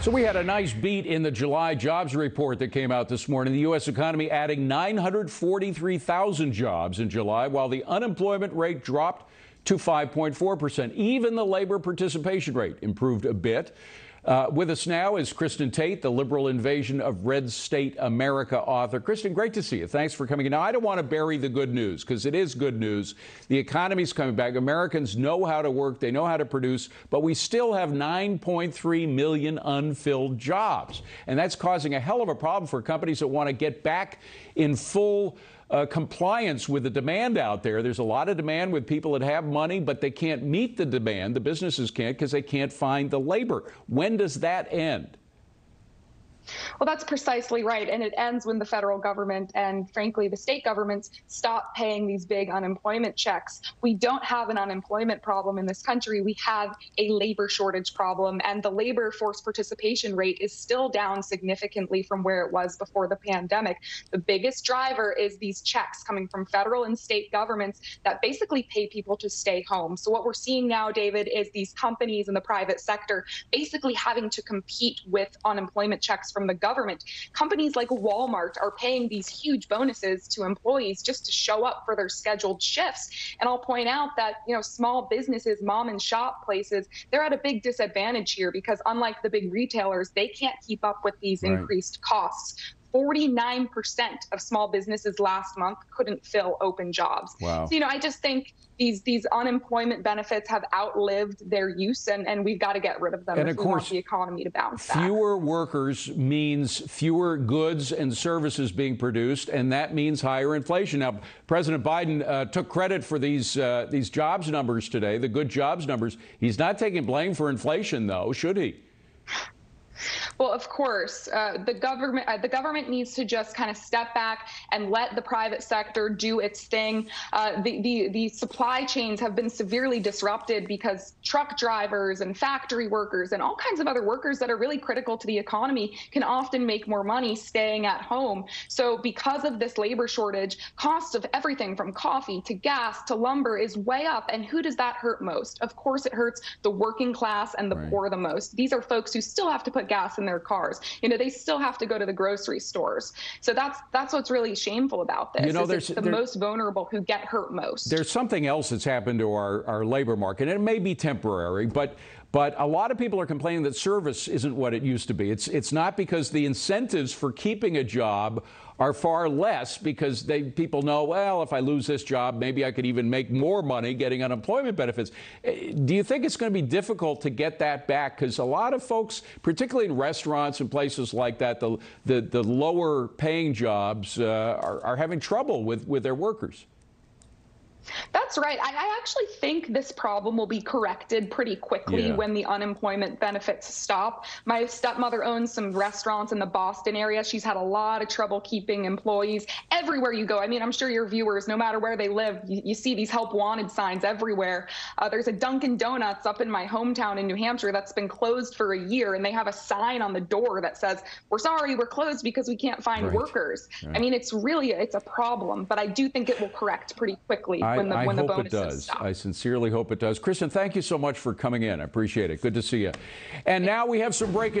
So we had a nice beat in the July jobs report that came out this morning. The U.S. economy adding 943,000 jobs in July, while the unemployment rate dropped to 5.4 percent. Even the labor participation rate improved a bit. Uh, with us now is Kristin Tate, the Liberal Invasion of Red State America author. Kristin, great to see you. Thanks for coming in. Now, I don't want to bury the good news because it is good news. The economy's coming back. Americans know how to work, they know how to produce, but we still have 9.3 million unfilled jobs. And that's causing a hell of a problem for companies that want to get back in full uh, compliance with the demand out there. There's a lot of demand with people that have money, but they can't meet the demand. The businesses can't because they can't find the labor. When does that end? Well, that's precisely right. And it ends when the federal government and, frankly, the state governments stop paying these big unemployment checks. We don't have an unemployment problem in this country. We have a labor shortage problem. And the labor force participation rate is still down significantly from where it was before the pandemic. The biggest driver is these checks coming from federal and state governments that basically pay people to stay home. So, what we're seeing now, David, is these companies in the private sector basically having to compete with unemployment checks from from the government. Companies like Walmart are paying these huge bonuses to employees just to show up for their scheduled shifts. And I'll point out that, you know, small businesses, mom and shop places, they're at a big disadvantage here because unlike the big retailers, they can't keep up with these right. increased costs. 49% of small businesses last month couldn't fill open jobs. Wow. So, you know, I just think these these unemployment benefits have outlived their use and, and we've got to get rid of them and if of we course, want the economy to bounce back. Fewer workers means fewer goods and services being produced, and that means higher inflation. Now, President Biden uh, took credit for these uh, these jobs numbers today, the good jobs numbers. He's not taking blame for inflation, though, should he? Well, of course, uh, the government uh, the government needs to just kind of step back and let the private sector do its thing. Uh, the, the the supply chains have been severely disrupted because truck drivers and factory workers and all kinds of other workers that are really critical to the economy can often make more money staying at home. So because of this labor shortage, cost of everything from coffee to gas to lumber is way up. And who does that hurt most? Of course, it hurts the working class and the right. poor the most. These are folks who still have to put gas in their cars. You know, they still have to go to the grocery stores. So that's that's what's really shameful about this. You know, there's the there, most vulnerable who get hurt most. There's something else that's happened to our, our labor market, and it may be temporary, but but a lot of people are complaining that service isn't what it used to be. It's it's not because the incentives for keeping a job are far less because they people know, well, if I lose this job, maybe I could even make more money getting unemployment benefits. Eh, do you think it's going to be difficult to get that back? Because a lot of folks, particularly in restaurants and places like that, the the, the lower paying jobs uh, are, are having trouble with, with their workers. That's right. I, I, actually think this problem will be corrected pretty quickly yeah. when the unemployment benefits stop. My stepmother owns some restaurants in the Boston area. She's had a lot of trouble keeping employees everywhere you go. I mean, I'm sure your viewers, no matter where they live, you, you see these help wanted signs everywhere. Uh, there's a Dunkin' Donuts up in my hometown in New Hampshire that's been closed for a year, and they have a sign on the door that says, "We're sorry, we're closed because we can't find right. workers." Right. I mean, it's really it's a problem, but I do think it will correct pretty quickly. I, when the, I when hope it does. Stop. I sincerely hope it does. Kristin, thank you so much for coming in. I appreciate it. Good to see you. And now we have some breaking.